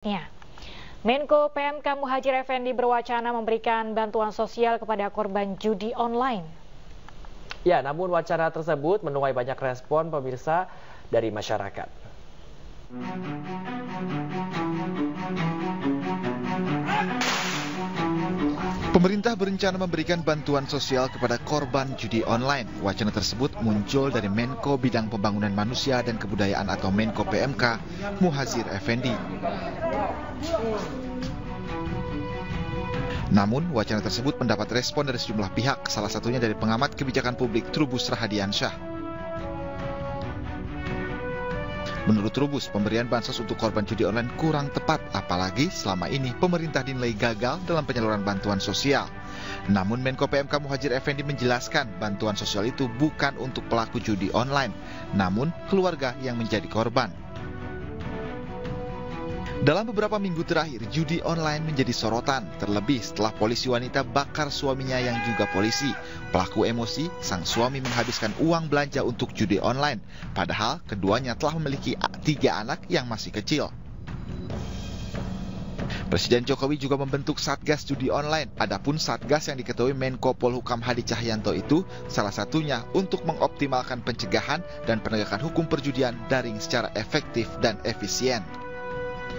Ya. Menko PMK Muhajir Effendi berwacana memberikan bantuan sosial kepada korban judi online. Ya, namun wacana tersebut menuai banyak respon pemirsa dari masyarakat. Pemerintah berencana memberikan bantuan sosial kepada korban judi online. Wacana tersebut muncul dari Menko Bidang Pembangunan Manusia dan Kebudayaan atau Menko PMK, Muhazir Effendi. Namun, wacana tersebut mendapat respon dari sejumlah pihak, salah satunya dari pengamat kebijakan publik Trubus Rahadiansyah. Menurut Trubus, pemberian bansos untuk korban judi online kurang tepat, apalagi selama ini pemerintah dinilai gagal dalam penyaluran bantuan sosial. Namun Menko PMK Muhajir Effendi menjelaskan bantuan sosial itu bukan untuk pelaku judi online, namun keluarga yang menjadi korban. Dalam beberapa minggu terakhir, judi online menjadi sorotan, terlebih setelah polisi wanita bakar suaminya yang juga polisi. Pelaku emosi, sang suami menghabiskan uang belanja untuk judi online, padahal keduanya telah memiliki tiga anak yang masih kecil. Presiden Jokowi juga membentuk Satgas Judi Online. Adapun Satgas yang diketuai Menko Polhukam Hadi Cahyanto itu salah satunya untuk mengoptimalkan pencegahan dan penegakan hukum perjudian daring secara efektif dan efisien.